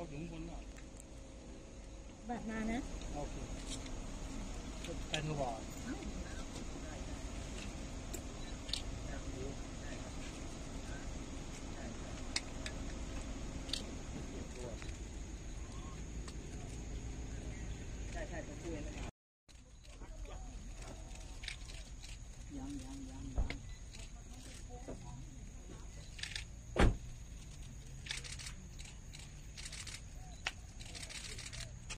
เราถึงบนแล้วบัตรมานะ โอเคเป็นหัวอ้า